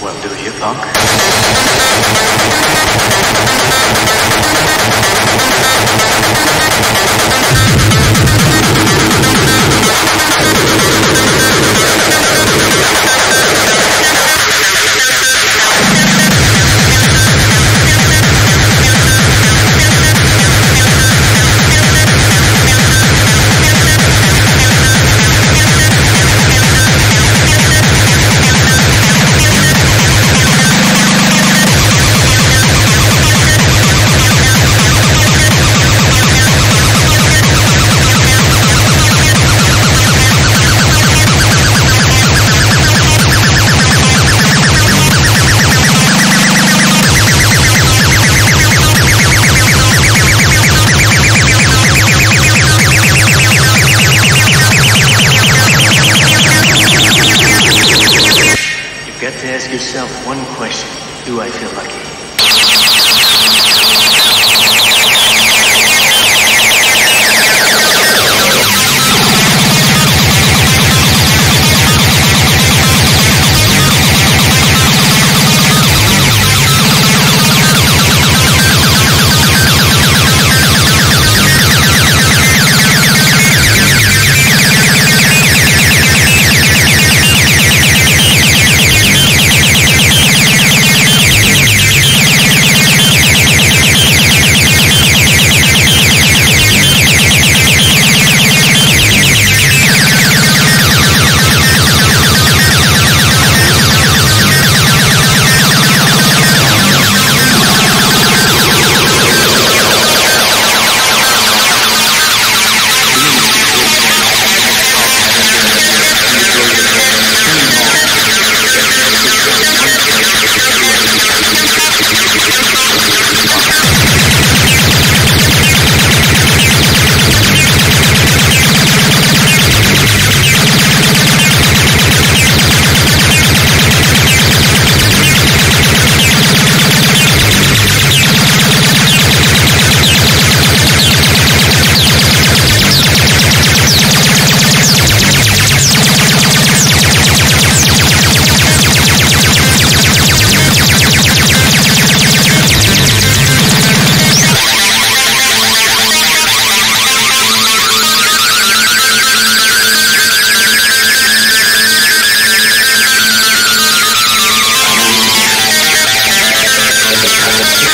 What do you, think? yourself one question. Do I feel lucky?